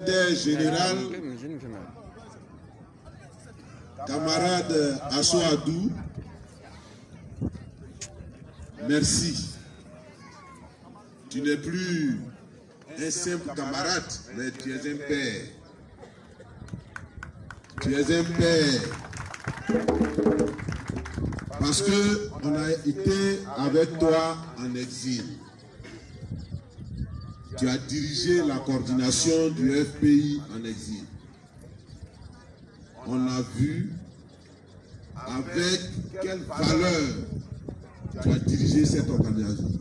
secrétaire général, camarade Assoadou, merci. Tu n'es plus un simple camarade, mais tu es un père. Tu es un père. Parce que on a été avec toi en exil. Tu as dirigé la coordination du FPI en exil. On a vu avec quelle valeur tu as dirigé cette organisation.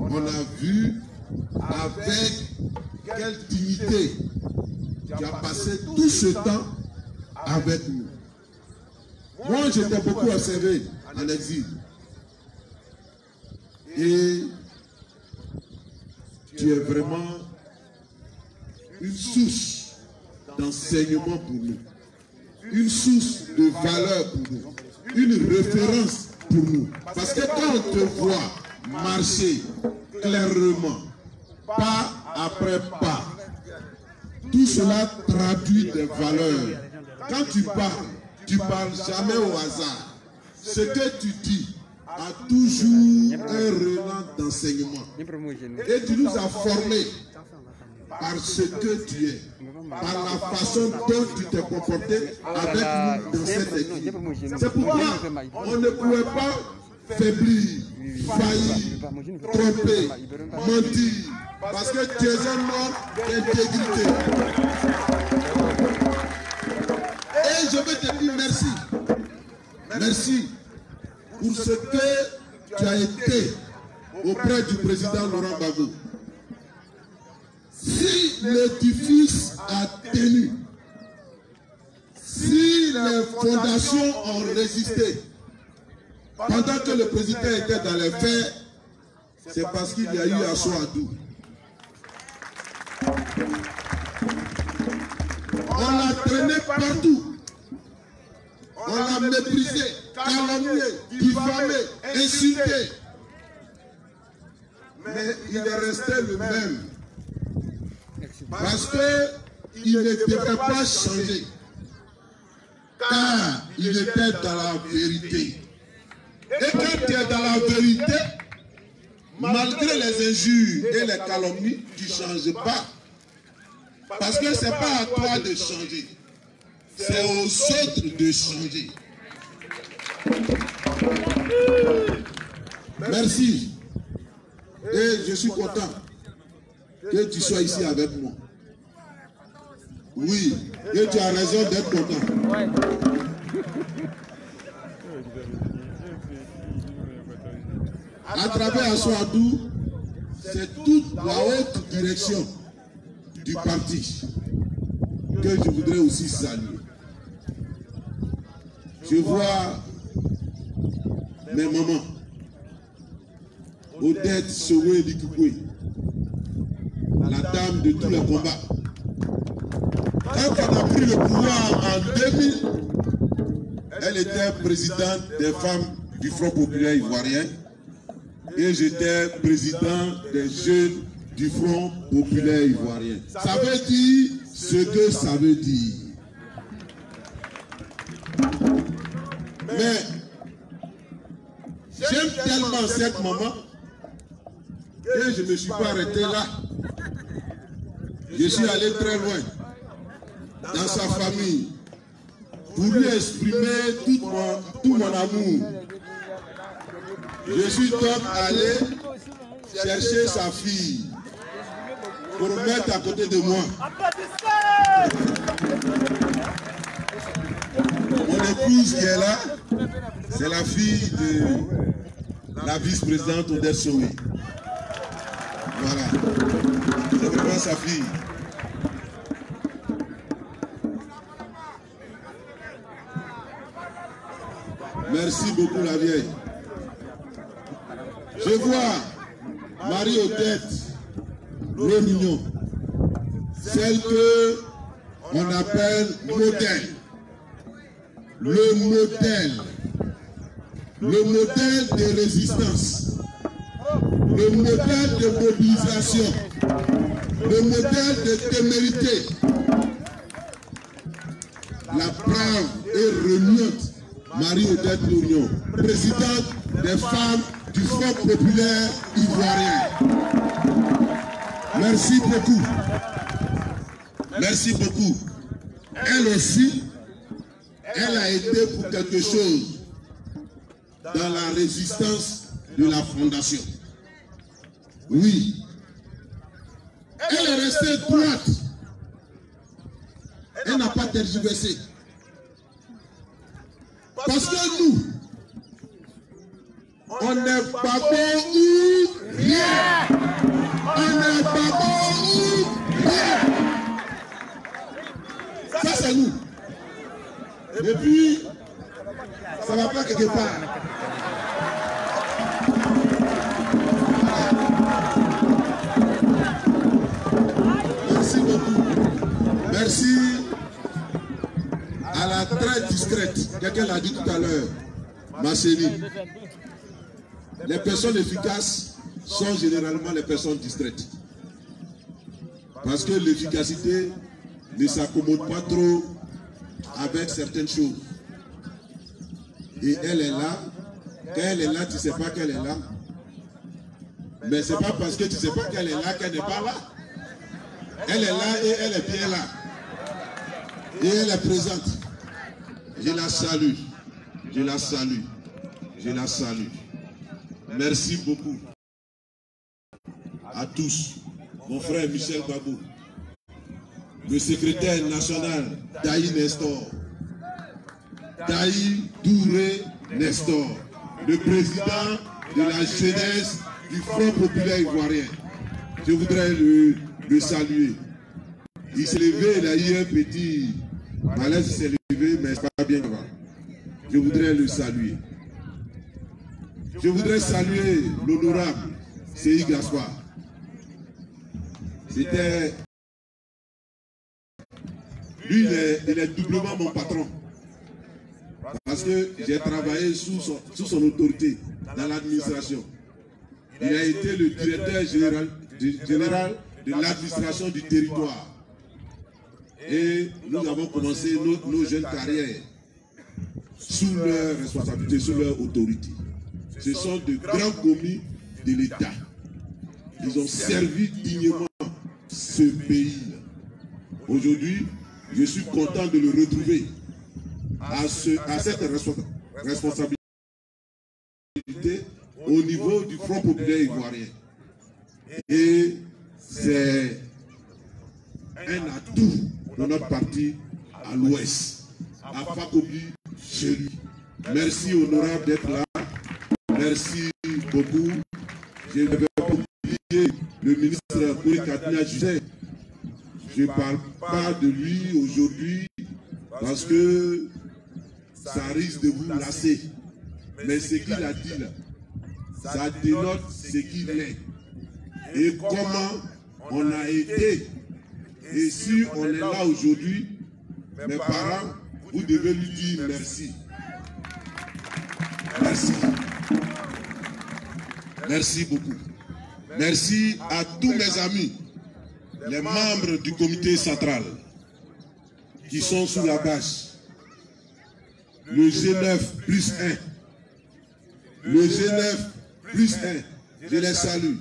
On a vu avec quelle dignité tu as passé tout ce temps avec nous. Moi, j'étais beaucoup observé en exil. Et tu es vraiment une source d'enseignement pour nous, une source de valeur pour nous, une référence pour nous. Parce que quand on te voit marcher clairement, pas après pas, tout cela traduit des valeurs. Quand tu parles, tu parles jamais au hasard. Ce que tu dis a toujours un relan d'enseignement. Et tu nous as formés par ce que tu es, par la façon dont tu t'es comporté avec nous dans cette équipe. C'est pourquoi on ne pouvait pas faiblir, faillir, tromper, mentir, parce que tu es un homme d'intégrité. Et je veux te dire merci. Merci pour ce que tu as été auprès du président Laurent Gbagbo. Si l'édifice a tenu, si les fondations ont résisté, pendant que le président était dans les faits, c'est parce qu'il y a eu Assoadou. On l'a traîné partout. On l'a méprisé, calomnié, diffamé, insulté. Mais il est resté le même. Parce qu'il ne devait pas changer. Car il était dans la vérité. Et quand tu es dans la vérité, malgré les injures et les calomnies, tu ne changes pas. Parce que ce n'est pas à toi de changer. C'est aux autres de changer. Merci. Et je suis content que tu sois ici avec moi. Oui, et tu as raison d'être content. À travers Assoadou, c'est toute la haute direction du parti que je voudrais aussi saluer. Je vois mes mamans, Odette Sowe Likukwe, la dame de tous les combats. Quand elle a pris le pouvoir en 2000, elle était présidente des femmes du Front populaire ivoirien et j'étais président des jeunes du Front populaire ivoirien. Ça veut dire ce que ça veut dire. Mais j'aime tellement cette maman que je ne me suis pas arrêté là. Je suis allé très loin dans sa famille pour lui exprimer tout mon, tout amour. Je suis donc allé chercher sa fille pour mettre à côté de moi. Mon épouse qui est là, c'est la fille de la vice-présidente Odette. Voilà. C'est vraiment sa fille. Merci beaucoup la vieille. Je vois Marie-Odette le mignon, celle que on appelle modèle. Le modèle. Le modèle de résistance. Le modèle de mobilisation. le modèle de témérité, la brave et remuante Marie-Odette Lourion, présidente des femmes du Front populaire ivoirien. Merci beaucoup. Merci beaucoup. Elle aussi, elle a été pour quelque chose dans la résistance de la fondation. Oui. Elle est restée droite. Elle n'a pas tergiversé. Parce que nous, on n'est pas bon ou rien. On n'est pas bon rien. Ça, c'est nous. Et puis, ça va pas quelque part. Merci beaucoup. Merci à la très discrète, quelqu'un l'a dit tout à l'heure, Masseni. Les personnes efficaces sont généralement les personnes discrètes. Parce que l'efficacité ne s'accommode pas trop avec certaines choses. Et elle est là. Quand elle est là, tu ne sais pas qu'elle est là. Mais ce n'est pas parce que tu ne sais pas qu'elle est là qu'elle n'est pas là. Elle est là et elle est bien là. Et elle est présente. Je la salue. Je la salue. Je la salue. Merci beaucoup à tous. Mon frère Michel Babou, le secrétaire national Daï Nestor, Daï Douré Nestor, le président de la jeunesse du Front populaire ivoirien. Je voudrais le, saluer. Il s'est levé, il a eu un petit malaise, il s'est levé, mais c'est pas bien grave. Je voudrais le saluer. Je voudrais saluer l'honorable C.I. Gaspard. C'était. Lui, il est, doublement mon patron. Parce que j'ai travaillé sous son, autorité dans l'administration. Il a été le directeur général, de l'administration du territoire. Et nous avons commencé nos, nos jeunes carrières sous leur responsabilité, sous leur autorité. Ce sont de grands commis de l'État. Ils ont servi dignement ce pays. Aujourd'hui, je suis content de le retrouver à, ce, à cette responsabilité au niveau du Front populaire ivoirien. Et c'est un atout de notre parti à l'ouest, à Fakobi, chez lui. Merci honorable d'être là. Merci beaucoup. Je ne vais pas oublier le ministre Kouri Katina. Je ne parle pas de lui aujourd'hui parce que ça risque de vous lasser. Mais ce qu'il a dit là, ça dénote ce qu'il est. Et comment on a été. Et si on est là aujourd'hui, mes parents, vous devez lui dire merci. Merci. Merci beaucoup. Merci à tous mes amis, les membres du comité central qui sont sous la bâche. Le G9 plus 1. Le G9 plus 1. Je les salue.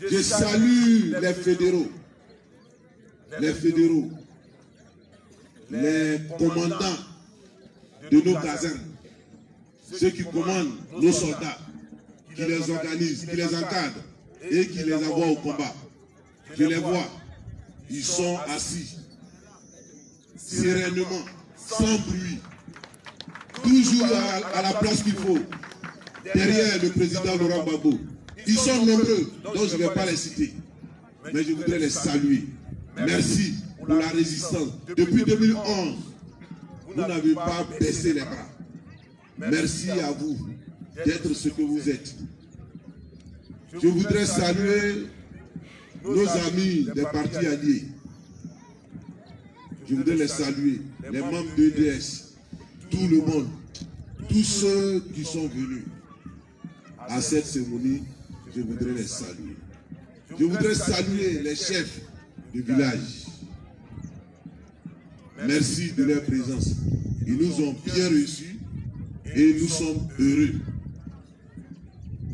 Je salue les fédéraux. Les fédéraux. Les commandants de nos casernes. Ceux qui commandent nos soldats. Qui les organisent, qui les encadrent et qui les envoient au combat. Je les vois. Ils sont assis. Sereinement, sans bruit. Toujours à, la place qu'il faut derrière le président Laurent Gbagbo. Ils sont nombreux, donc je ne vais pas les citer. Mais je voudrais les saluer. Merci pour la résistance. Depuis 2011, vous n'avez pas baissé les bras. Merci à vous d'être ce que vous êtes. Je voudrais saluer nos amis des partis alliés. Je voudrais les saluer, les membres de l'EDS, tout le monde, tous ceux qui sont venus à cette cérémonie, je voudrais les saluer. Je voudrais saluer les chefs de village. Merci de leur présence. Ils nous ont bien reçus et nous sommes heureux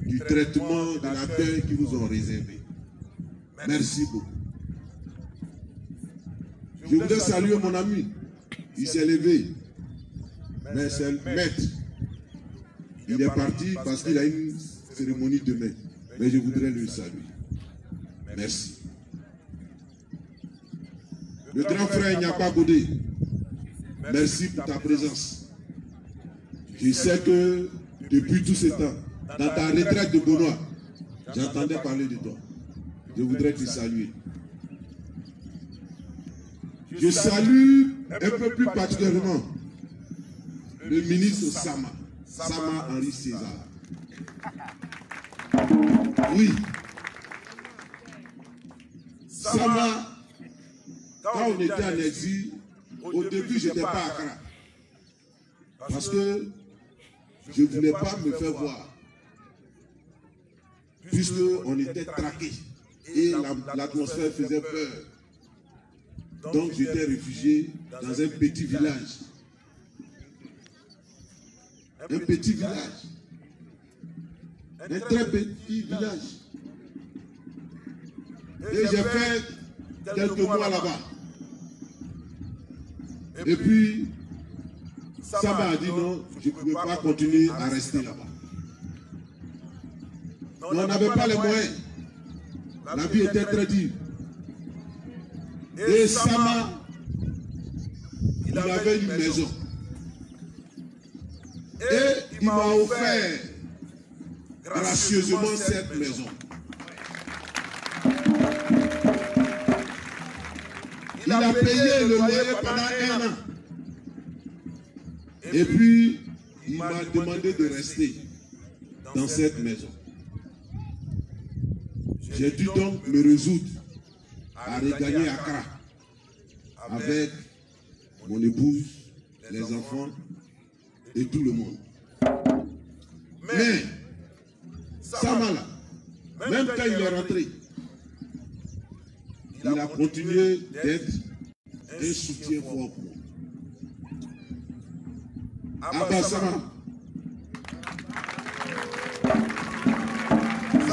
du traitement, de l'accueil qu'ils nous ont réservé. Merci beaucoup. Je voudrais saluer mon ami. Il s'est levé. Mais c'est le maître. Il est parti parce qu'il a une cérémonie demain. Mais je voudrais le saluer. Merci. Le grand frère n'a pas Godé, merci pour ta présence. Je sais que depuis tout ce temps, dans ta retraite de Benoît, j'entendais parler de toi. Je voudrais te saluer. Je salue un peu plus particulièrement le ministre Sama, Sama Henri César. Oui. Sama, quand on était en exil, au début, je n'étais pas à Accra. Parce que je ne voulais pas me faire voir. Puisqu'on était traqué et l'atmosphère faisait peur. Donc j'étais réfugié dans un petit village. Un petit village. Un très petit village. Et j'ai fait quelques mois là-bas. Et puis, ça m'a dit non, je ne pouvais pas continuer à rester là-bas. On n'avait pas les moyens. La vie était très dure. Et Sama, il avait une maison. Et il m'a offert gracieusement cette maison. Il a payé le loyer pendant un an. Et puis, il m'a demandé de rester dans cette maison. J'ai dû donc me résoudre à regagner Accra avec mon épouse, les enfants tout le monde. Mais, Samala, même quand il est rentré, il a continué d'être un soutien fort pour moi. Abba Sama.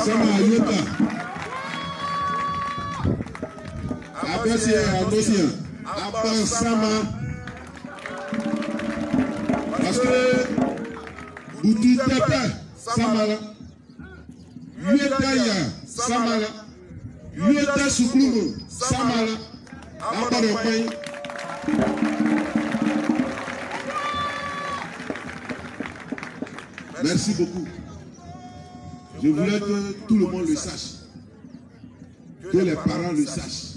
Sama Yoka. Abba Sia Abba Sama. Parce que Bouti Tepe Samala. Yeta Ya Samala. Yeta Suklumu Samala. Abba Rekwai. Merci beaucoup. Je voulais que tout le monde le sache. Que les parents le sachent.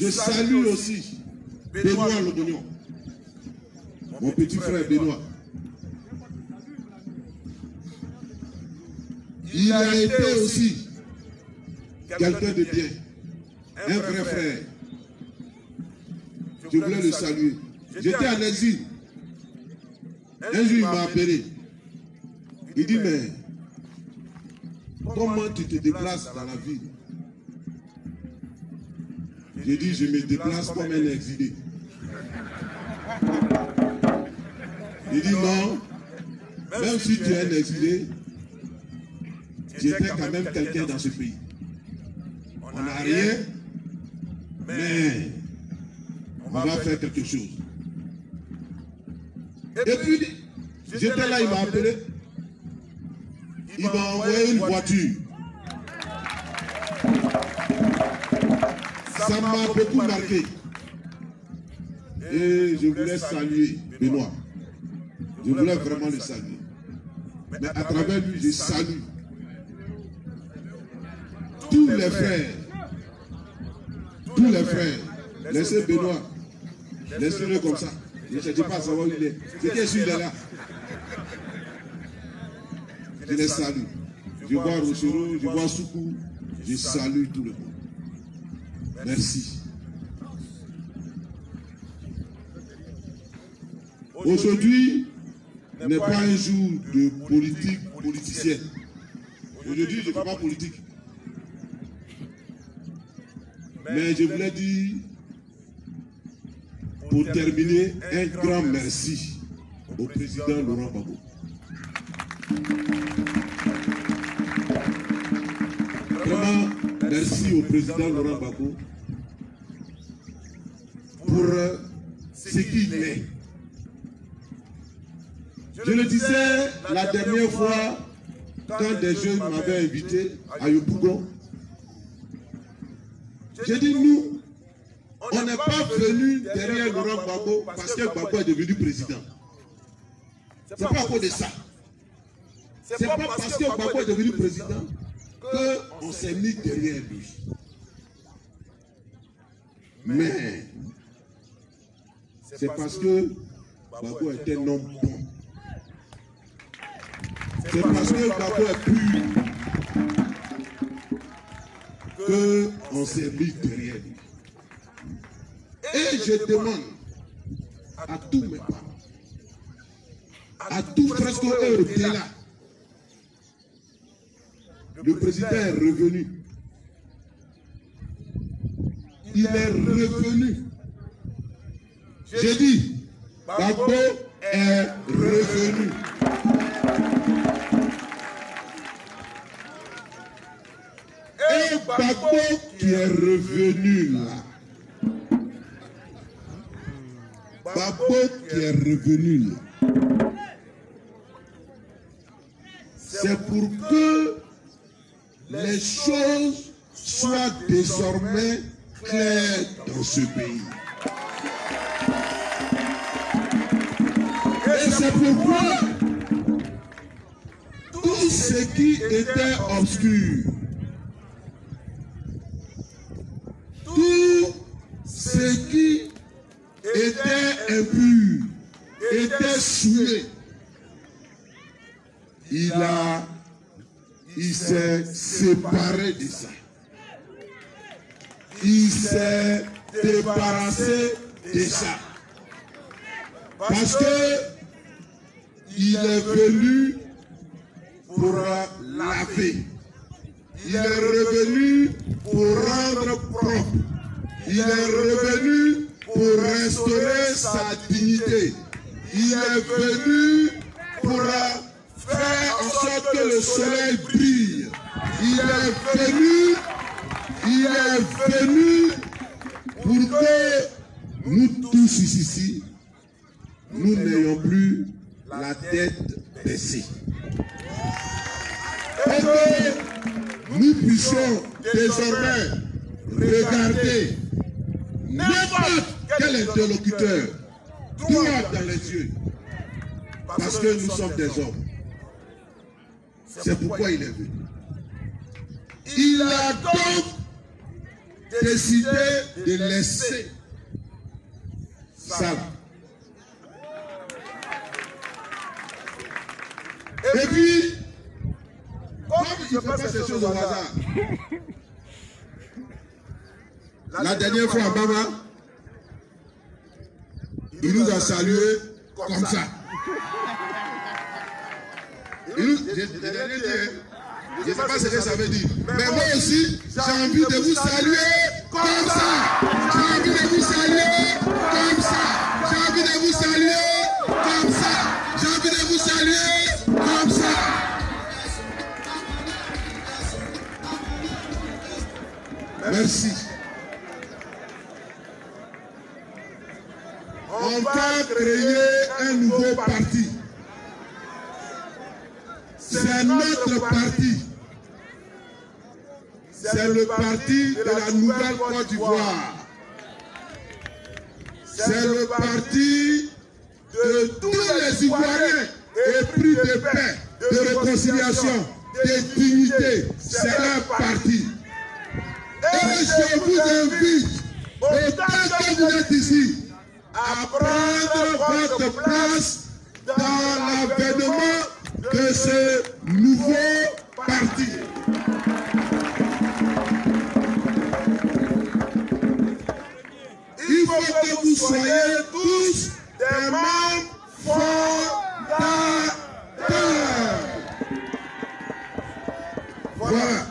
Je salue aussi Benoît Lobognon, mon petit frère Benoît. Il a été aussi quelqu'un de bien, un vrai frère. Je voulais le saluer. J'étais en exil. Un jour, il m'a appelé. Il dit, mais comment tu te déplaces dans la ville J'ai dit, je me déplace comme un exilé. Il dit, non, même si tu es un exilé, tu étais quand même quelqu'un dans ce pays. On n'a rien, mais on va faire quelque chose. Et puis, j'étais là, il m'a appelé. Il m'a envoyé une voiture. Ça m'a beaucoup marqué. Et je voulais saluer Benoît. Je voulais vraiment le saluer. Mais à travers lui, je salue tous les frères. Tous les frères. Laissez Benoît. Laissez-le comme ça. Je ne cherche pas à savoir où il est. C'est qui est là. Je les salue. Je vois Rochero, je vois Soukou. Je salue tout le monde. Merci. Aujourd'hui n'est pas un jour de politique politicienne. Aujourd'hui, je ne fais pas politique. Mais je voulais dire, pour terminer, un grand merci au président Laurent Gbagbo. Vraiment, merci au président Laurent Gbagbo pour ce qu'il est. Je le disais la dernière fois, quand des jeunes m'avaient invité à Yopougon, j'ai dit nous, on n'est pas venu derrière Laurent Gbagbo parce que Gbagbo est devenu président. C'est pas à cause de ça. C'est pas parce que Gbagbo est devenu président qu'on s'est mis derrière lui. Mais c'est parce que Gbagbo est un homme bon. C'est parce que Gbagbo est pur qu'on s'est mis derrière lui. Et je demande à tous mes parents, à tout presque au-delà, le président est revenu. Il est revenu. J'ai dit, Babo est revenu. Est revenu là. Babo qui est revenu là. C'est pour que les choses soient désormais claires dans ce pays. Et c'est pourquoi tout ce qui était obscur, tout ce qui était impur, était souillé, il a il s'est séparé de ça. Il s'est débarrassé de ça. Parce que il est venu pour laver. Il est revenu pour rendre propre. Il est revenu pour restaurer sa dignité. Il est venu pour faire en sorte que le soleil brille. Il est venu, il est venu pour que nous tous ici, nous n'ayons plus la tête baissée. Et que nous puissions désormais regarder n'importe quel interlocuteur droit dans les yeux. Parce que nous sommes des hommes. C'est pourquoi il est venu. Il a donc décidé de laisser ça. Et puis, comme il ne fait pas ces choses au hasard, la dernière fois à Bama, il nous a salués comme ça. Je, ne sais pas ce que ça veut dire. Mais moi aussi, j'ai envie de vous saluer comme ça. J'ai envie de vous saluer comme ça. J'ai envie de vous saluer comme ça. J'ai envie de vous saluer comme ça. Merci. On va créer un nouveau parti. C'est parti. C'est le parti de la nouvelle Côte d'Ivoire. C'est le parti de tous les Ivoiriens épris de paix, de réconciliation, de dignité. C'est un parti. Et je vous invite, autant que vous êtes ici, à prendre votre place dans l'avènement de ce nouveau parti. Il faut que vous soyez tous des membres fondateurs. Voilà.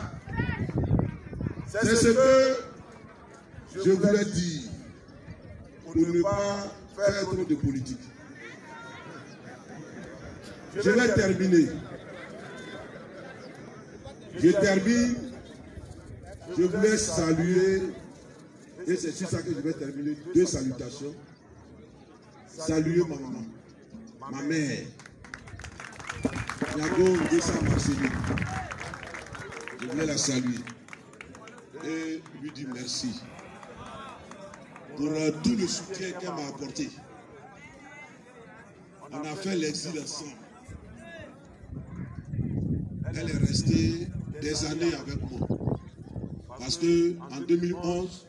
C'est ce que je voulais dire, pour ne pas faire trop de politique, je vais terminer. Je termine. Je voulais saluer, et c'est sur ça que je vais terminer, deux salutations. Saluer ma maman, ma mère, Yago Dessa Marceline. Je voulais la saluer et lui dire merci pour euh, tout le soutien qu'elle m'a apporté. On a fait l'exil ensemble. Elle est restée des années avec moi. Parce que en 2011,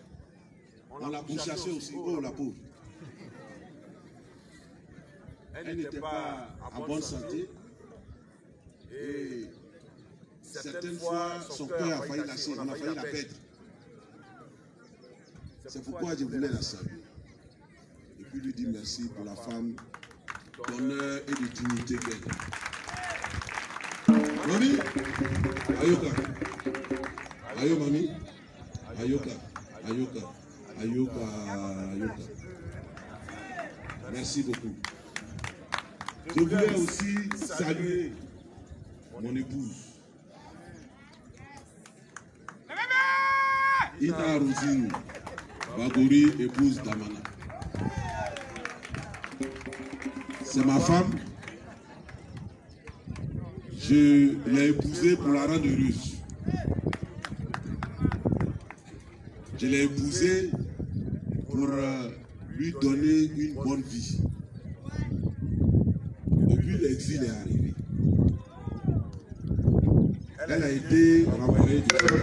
on l'a pourchassée aussi. Oh la pauvre. Elle n'était pas en bonne santé. Et certaines fois, son cœur a failli lâcher. On a failli la perdre. C'est pourquoi je voulais la saluer. Et puis lui dire merci pour la femme d'honneur et de dignité qu'elle est. Mami, Ayoka. Ayo, mami. Ayoka. Ayoka. Ayoka. Ayoka. Merci beaucoup. Je voulais aussi saluer mon épouse. Ita Rosine Bagori, épouse d'Amana. C'est ma femme. Je l'ai épousée pour la rendre heureuse. Je l'ai épousée pour euh, lui donner une bonne vie. Depuis l'exil est arrivé. Elle a été renvoyée travail.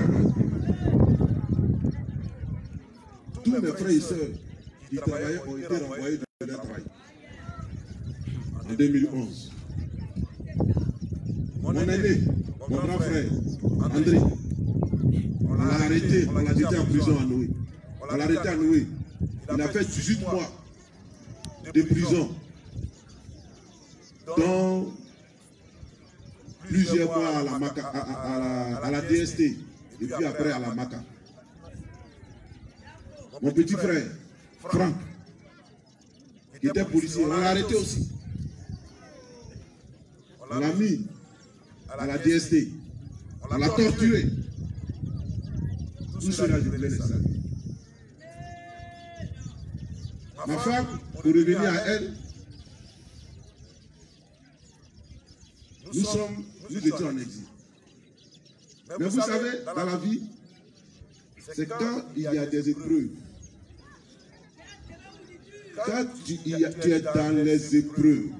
Tous mes frères et sœurs qui travaillaient ont été renvoyés de leur travail. En 2011. Mon aîné, mon grand frère, André, on l'a arrêté, on l'a jeté en prison à Noé. On l'a arrêté à Noé. Il a fait 18 mois de prison, dont plusieurs mois à la, Maca, à, à, à la, à la DST, et puis après à la MACA. Mon petit frère, Franck, qui était policier, on l'a arrêté aussi. On l'a mis à la DST. On l'a torturé. Tout cela, je voulais saluer. Ma femme, pour revenir à elle, nous sommes, nous étions en exil. Mais vous savez, dans la vie, c'est quand il y a des épreuves. Quand tu es dans les épreuves,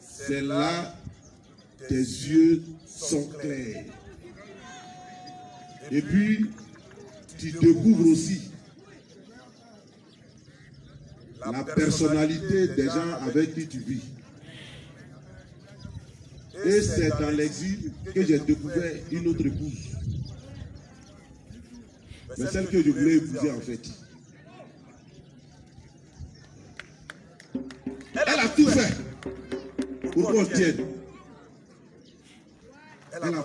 c'est là tes yeux sont clairs. Et puis, tu découvres aussi la personnalité des gens avec qui tu vis. Et c'est dans l'exil que j'ai découvert une autre épouse. Mais celle que je voulais épouser en fait. Elle a tout fait pour qu'on tienne.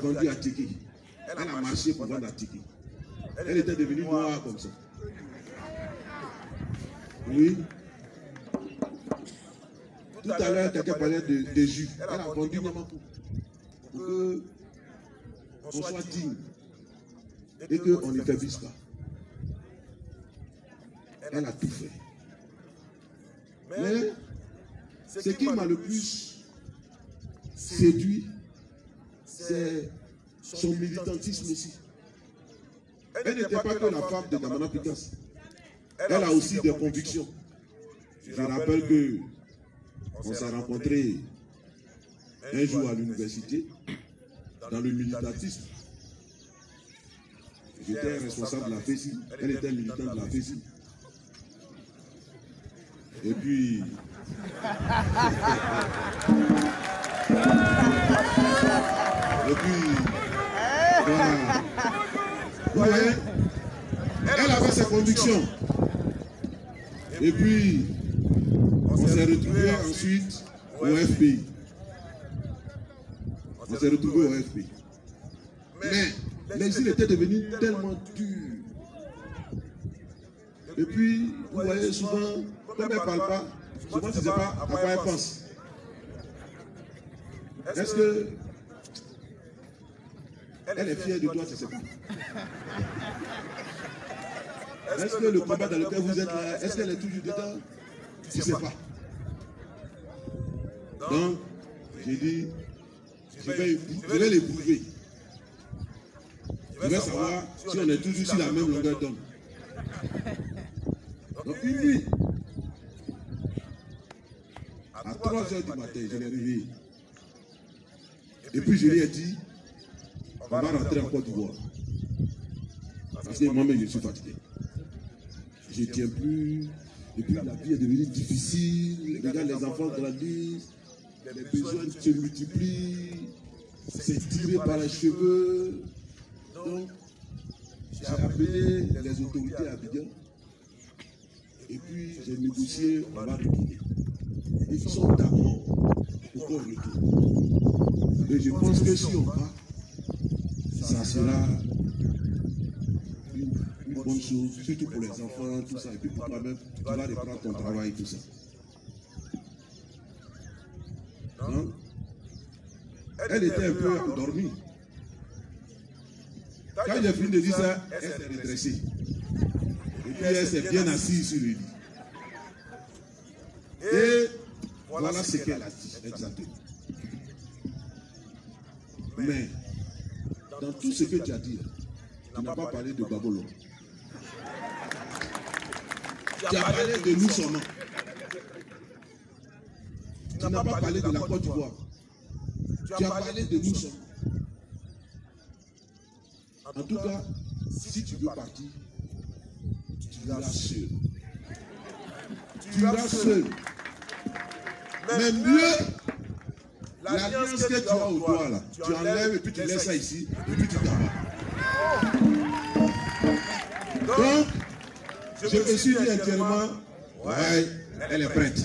Elle a vendu à Tiki. Elle a marché pour vendre à Tiki. Elle était devenue noire comme ça. Oui. Tout à l'heure, quelqu'un parlait de, de jus. Elle a vendu Nyamakou. Pour que on soit digne et qu'on ne faiblisse pas. Elle a tout fait. Mais ce qui m'a le plus séduit, c'est son militantisme aussi. Elle n'était pas que la femme de Damana Pikas. Elle a aussi des convictions. Je rappelle que on s'est rencontrés un jour à l'université dans le militantisme. J'étais responsable de la FESI, elle était militante de la FESI. Et puis, et puis. Vous voyez, elle avait ses convictions. Et puis, on s'est retrouvés ensuite au FPI. On s'est retrouvés au FPI. Mais l'exil était devenu tellement dur Et puis, vous voyez souvent, comme elle ne parle pas, souvent tu ne sais pas à quoi elle pense. Est-ce que elle est fière de toi, sais pas. Est-ce que le combat dans lequel vous êtes là, est-ce qu'elle est toujours dedans? Tu ne sais pas. Donc, j'ai dit, je vais, je vais l'éprouver. Je vais savoir si on est toujours sur la même longueur d'onde. Donc une nuit, à 3 heures du matin, je l'ai réveillé. Et puis je lui ai dit, on va rentrer en Côte d'Ivoire. Parce que moi-même, je suis fatigué. Je ne tiens plus. Et puis la vie est devenue difficile. Regarde, les enfants grandissent. Les besoins se multiplient. C'est tiré par les cheveux. Donc, j'ai appelé les autorités à Abidjan. Et puis, j'ai négocié, on va retourner. Ils sont d'accord pour qu'on retourne. Et je pense que si on va, ça sera une, bonne chose, surtout pour les enfants, tout ça. Et puis pour toi-même, tu vas reprendre ton travail, tout ça. Elle était un peu endormie. Quand j'ai fini de dire ça, elle s'est redressée. Et puis elle s'est bien assise sur le lit. Et voilà ce qu'elle a dit exactement. Mais dans tout ce que tu as dit, tu n'as pas parlé de Babylone. Tu as parlé de nous seulement. Tu n'as pas parlé de la Côte d'Ivoire. Tu as parlé de nous seulement. En tout cas, si tu veux partir, tu iras seul. Tu iras seul. Mais mieux, l'alliance que tu as au doigt là, tu enlèves et puis tu laisses ça ici, et puis tu t'en vas. Donc, je me suis dit entièrement, ouais, elle est prête.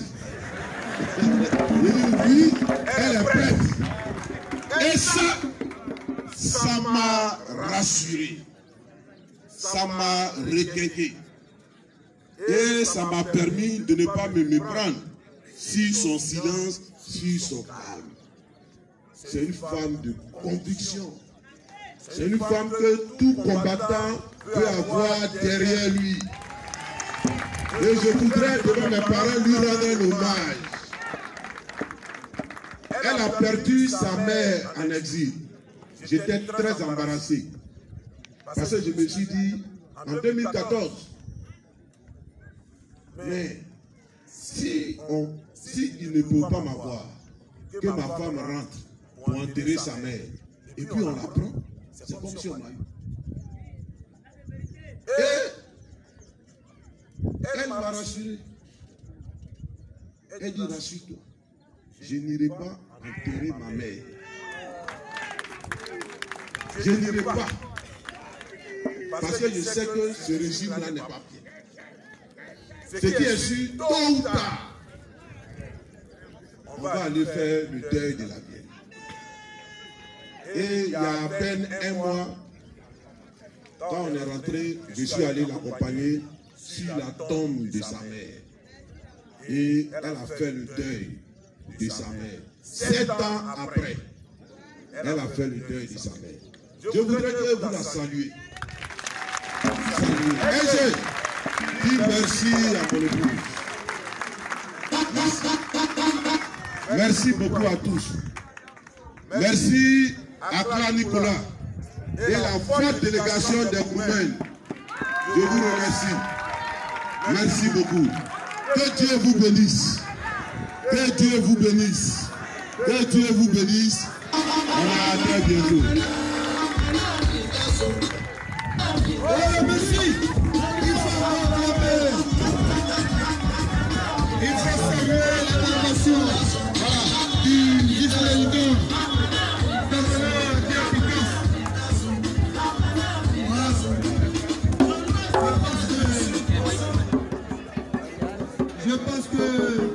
Oui, elle est prête. Et ça, ça m'a rassuré. Ça m'a requinqué. Et ça m'a permis de ne pas me méprendre sur son silence, sur son calme. C'est une femme de conviction. C'est une femme que tout combattant peut avoir derrière lui. Et je voudrais devant mes parents lui rendre un hommage. Elle a perdu sa mère en exil. J'étais très embarrassé. Parce que je me suis dit, en 2014, mais si, on, si ne peut pas m'avoir, que ma femme rentre pour enterrer sa mère, et puis on la prend, c'est comme si on m'a eu. Et elle m'a rassuré. Elle dit, rassure-toi, je n'irai pas enterrer ma mère. Je n'irai pas. Parce que je sais que ce régime-là n'est pas bien. Ce qui est sûr, tôt ou tard, on va aller faire le deuil de la vieille. Et il y a à peine un mois, quand on est rentré, je suis allé l'accompagner sur la tombe de sa mère. Et elle a fait le deuil de sa mère. Sept ans après, elle a fait le deuil de sa mère. Je voudrais que vous la saluez. Saluez. Et je dis merci à mon épouse. Merci beaucoup à tous. Merci à Clan Nicolas et la forte délégation des Koumen. Je vous remercie. Merci beaucoup. Que Dieu vous bénisse. Que Dieu vous bénisse. Que Dieu vous bénisse. À très bientôt. Oh, merci. Que